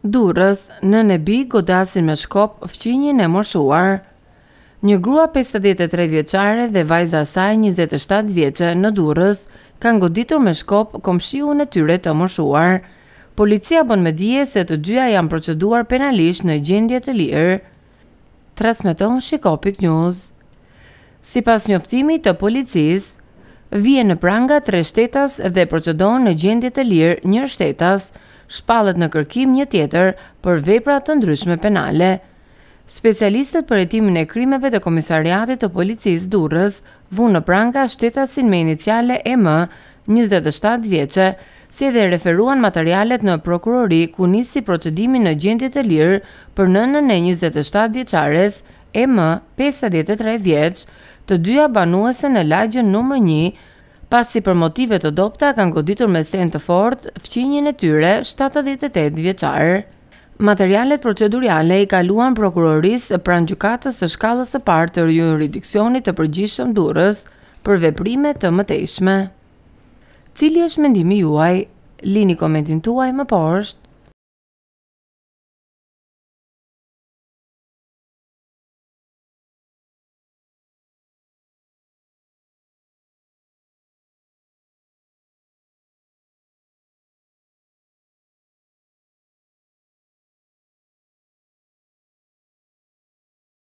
Durrës, Nënë e bijë godasin me shkop fqinjin e moshuar. Një grua pesëdhjetë e tre vjeçare dhe vajza e saj njëzet e shtatë vjeçe në Durrës kanë goditur me shkop komshiun e tyre të moshuar. Policia bën me dije se të dyja janë proceduar penalisht në gjendje të lirë. transmeton Shikopik News. Sipas njoftimit të policisë, vihen në pranga tre shtetas dhe procedon në gjendje të lirë një shtetas, shpallet në kërkim një tjetër për vepra të ndryshme penale. Specialistët për hetimin e krimeve të Komisariatit të Policisë Durrës vunë në pranga shtetasin me iniciale EM njëzet e shtatë vjeçe, si edhe referuan materialet në Prokurori ku nisi procedimi në gjendje të lirë për nënën e njëzet e shtatë vjeçares EM, pesëdhjetë e tre vjeç, të dyja banuese në lagjen numër një, pasi për motive të dobëta kanë goditur me send të fortë fqinjin e tyre shtatëdhjetë e tetë vjeçar. Materialet procedurale i kaluan Prokurorisë pranë Gjykatës së Shkallës së Parë të Juridiksionit të Përgjithshëm Durrës, për veprime të mëtejshme. Cili është mendimi juaj? Lini komentin tuaj më poshtë.